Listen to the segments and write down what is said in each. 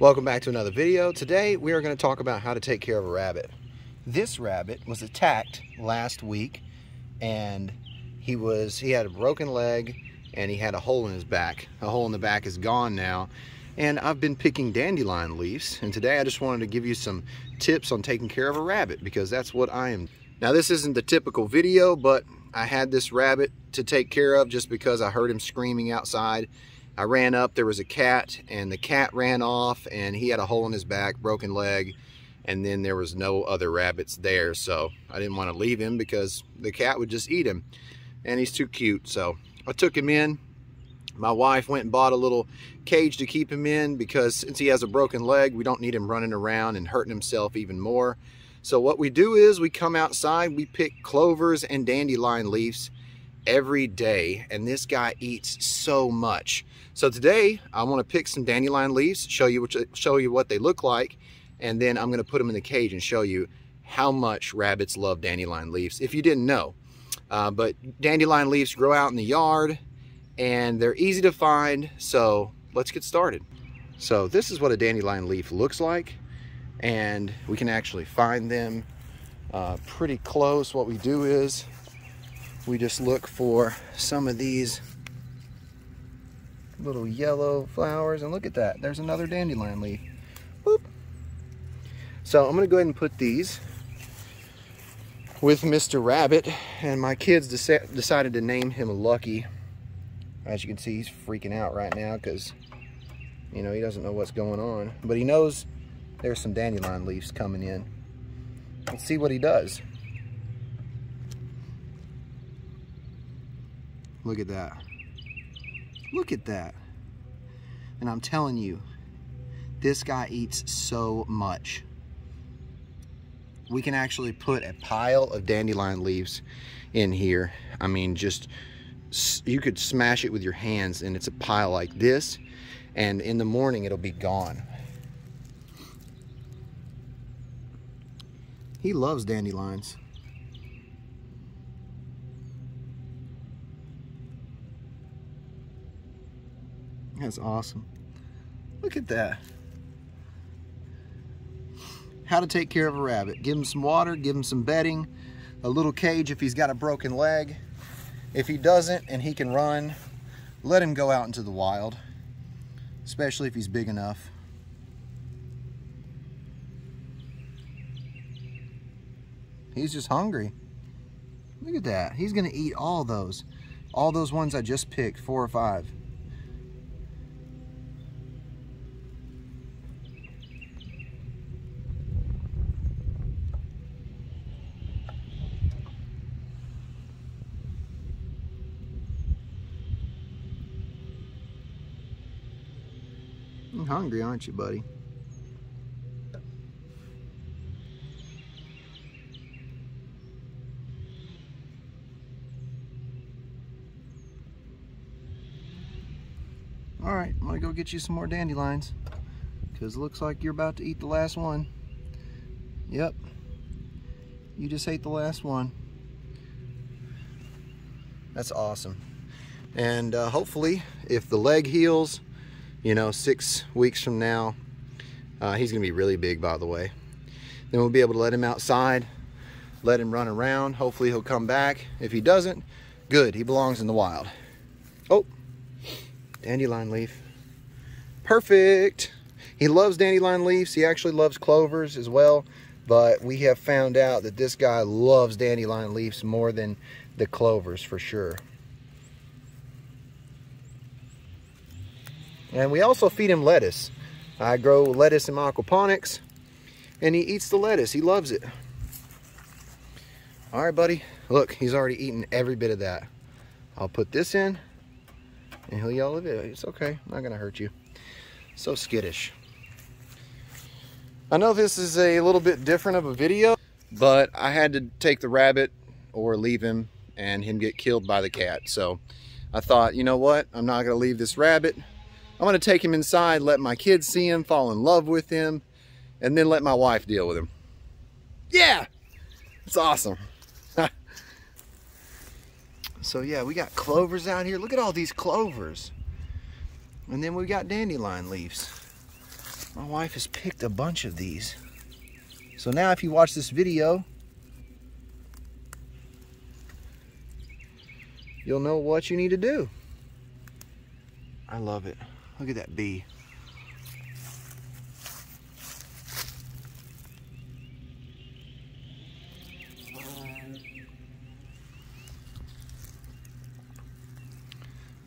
Welcome back to another video. Today we are going to talk about how to take care of a rabbit. This rabbit was attacked last week and he was he had a broken leg and he had a hole in his back. A hole in the back is gone now. And I've been picking dandelion leaves and today I just wanted to give you some tips on taking care of a rabbit because that's what I am. Now this isn't the typical video but I had this rabbit to take care of just because I heard him screaming outside I ran up, there was a cat, and the cat ran off, and he had a hole in his back, broken leg, and then there was no other rabbits there, so I didn't want to leave him because the cat would just eat him, and he's too cute, so I took him in. My wife went and bought a little cage to keep him in because since he has a broken leg, we don't need him running around and hurting himself even more. So what we do is we come outside, we pick clovers and dandelion leaves, every day and this guy eats so much. So today I want to pick some dandelion leaves show you what show you what they look like and then I'm going to put them in the cage and show you how much rabbits love dandelion leaves if you didn't know. Uh, but dandelion leaves grow out in the yard and they're easy to find so let's get started. So this is what a dandelion leaf looks like and we can actually find them. Uh, pretty close. What we do is we just look for some of these little yellow flowers and look at that. There's another dandelion leaf. Boop. so I'm gonna go ahead and put these with Mr. Rabbit and my kids decided to name him Lucky. As you can see he's freaking out right now because you know he doesn't know what's going on. But he knows there's some dandelion leaves coming in. Let's see what he does Look at that. Look at that. And I'm telling you, this guy eats so much. We can actually put a pile of dandelion leaves in here. I mean, just, you could smash it with your hands and it's a pile like this. And in the morning, it'll be gone. He loves dandelions. That's awesome. Look at that. How to take care of a rabbit. Give him some water, give him some bedding, a little cage if he's got a broken leg. If he doesn't and he can run, let him go out into the wild, especially if he's big enough. He's just hungry. Look at that. He's gonna eat all those. All those ones I just picked, four or five. Hungry, aren't you, buddy? All right, I'm gonna go get you some more dandelions because it looks like you're about to eat the last one. Yep, you just ate the last one. That's awesome. And uh, hopefully, if the leg heals, you know, six weeks from now, uh, he's gonna be really big, by the way. Then we'll be able to let him outside, let him run around. Hopefully he'll come back. If he doesn't, good, he belongs in the wild. Oh, dandelion leaf. Perfect. He loves dandelion leaves. He actually loves clovers as well. But we have found out that this guy loves dandelion leaves more than the clovers for sure. And we also feed him lettuce. I grow lettuce in my aquaponics and he eats the lettuce. He loves it. All right, buddy. Look, he's already eaten every bit of that. I'll put this in and he'll yell at it. It's okay. I'm not going to hurt you. So skittish. I know this is a little bit different of a video, but I had to take the rabbit or leave him and him get killed by the cat. So I thought, you know what? I'm not going to leave this rabbit. I'm gonna take him inside, let my kids see him, fall in love with him, and then let my wife deal with him. Yeah, it's awesome. so yeah, we got clovers out here. Look at all these clovers. And then we got dandelion leaves. My wife has picked a bunch of these. So now if you watch this video, you'll know what you need to do. I love it. Look at that bee.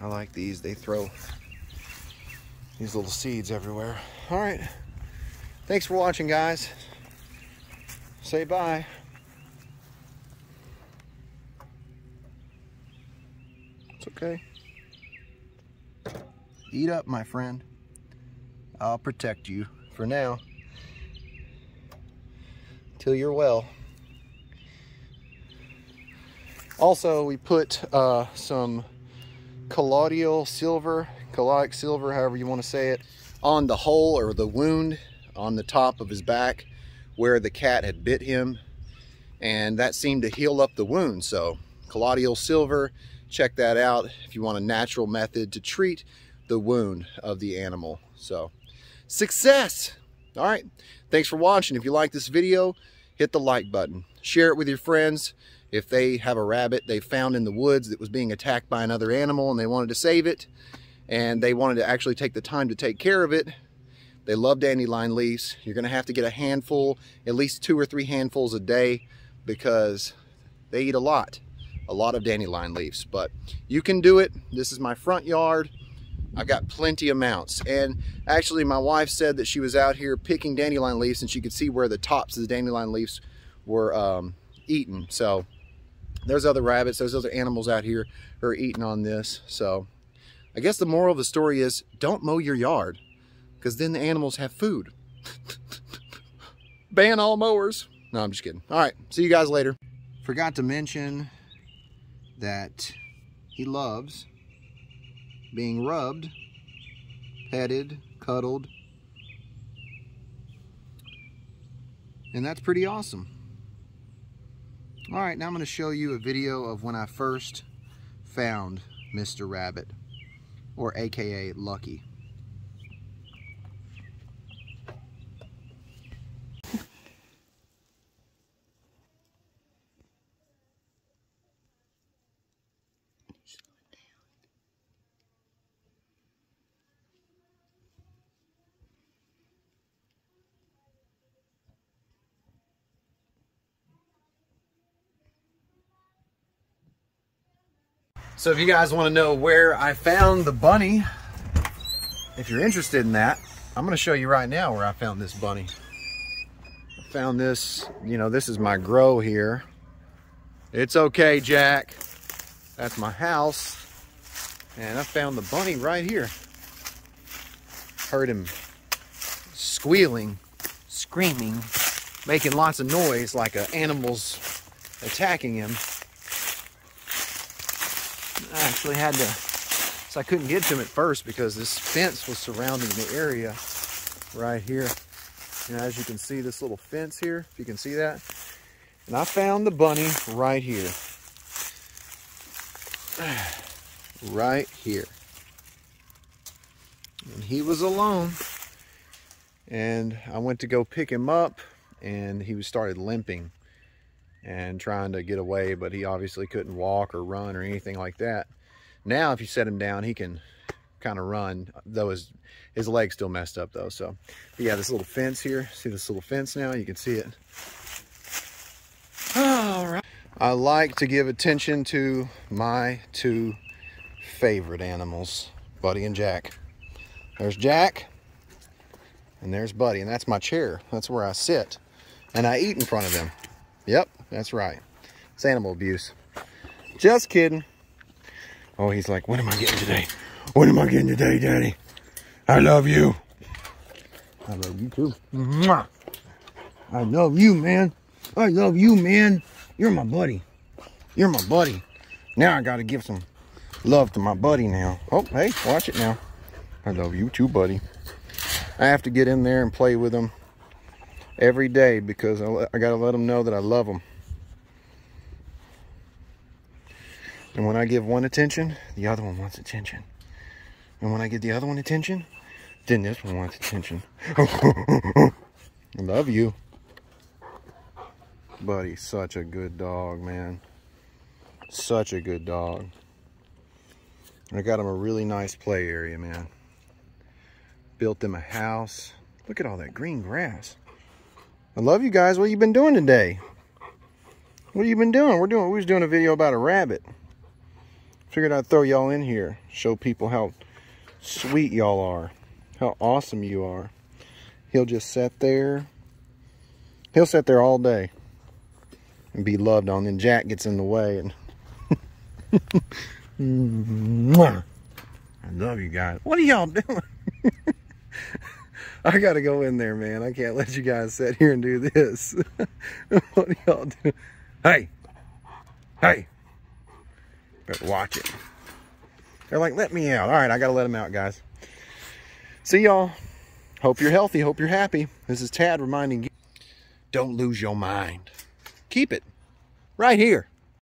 I like these. They throw these little seeds everywhere. All right. Thanks for watching, guys. Say bye. It's okay. Eat up, my friend. I'll protect you for now. Till you're well. Also, we put uh, some colloidal silver, colloidic silver, however you want to say it, on the hole or the wound on the top of his back where the cat had bit him. And that seemed to heal up the wound. So colloidal silver, check that out if you want a natural method to treat the wound of the animal. So success. All right. Thanks for watching. If you like this video, hit the like button. Share it with your friends. If they have a rabbit they found in the woods that was being attacked by another animal and they wanted to save it and they wanted to actually take the time to take care of it, they love dandelion leaves. You're going to have to get a handful, at least two or three handfuls a day because they eat a lot, a lot of dandelion leaves. But you can do it. This is my front yard. I've got plenty amounts. And actually my wife said that she was out here picking dandelion leaves and she could see where the tops of the dandelion leaves were um, eaten. So there's other rabbits, there's other animals out here who are eating on this. So I guess the moral of the story is don't mow your yard because then the animals have food. Ban all mowers. No, I'm just kidding. All right, see you guys later. Forgot to mention that he loves being rubbed, petted, cuddled, and that's pretty awesome. All right, now I'm going to show you a video of when I first found Mr. Rabbit, or AKA Lucky. So if you guys want to know where I found the bunny, if you're interested in that, I'm going to show you right now where I found this bunny. I found this, you know, this is my grow here. It's okay, Jack. That's my house. And I found the bunny right here. Heard him squealing, screaming, making lots of noise like an animal's attacking him. I actually had to, so I couldn't get to him at first because this fence was surrounding the area right here. And as you can see this little fence here, if you can see that. And I found the bunny right here. Right here. And he was alone. And I went to go pick him up and he was started limping and trying to get away, but he obviously couldn't walk or run or anything like that. Now, if you set him down, he can kind of run, though his, his leg's still messed up though. So yeah, this little fence here, see this little fence now? You can see it. All right. I like to give attention to my two favorite animals, Buddy and Jack. There's Jack, and there's Buddy, and that's my chair. That's where I sit, and I eat in front of them. Yep, that's right. It's animal abuse. Just kidding. Oh, he's like, what am I getting today? What am I getting today, Daddy? I love you. I love you too. Mwah. I love you, man. I love you, man. You're my buddy. You're my buddy. Now I got to give some love to my buddy now. Oh, hey, watch it now. I love you too, buddy. I have to get in there and play with him every day because I, I got to let them know that I love them. And when I give one attention, the other one wants attention. And when I give the other one attention, Then this one wants attention. I love you. Buddy, such a good dog, man. Such a good dog. I got him a really nice play area, man. Built him a house. Look at all that green grass. I love you guys. What you been doing today? What you been doing? We're doing we was doing a video about a rabbit. Figured I'd throw y'all in here. Show people how sweet y'all are. How awesome you are. He'll just sit there. He'll sit there all day and be loved on. Then Jack gets in the way and mm-hmm. I love you guys. What are y'all doing? I gotta go in there, man. I can't let you guys sit here and do this. what are y'all doing? Hey, hey, better watch it. They're like, let me out. All right, I gotta let them out, guys. See y'all. Hope you're healthy. Hope you're happy. This is Tad reminding you, don't lose your mind. Keep it right here.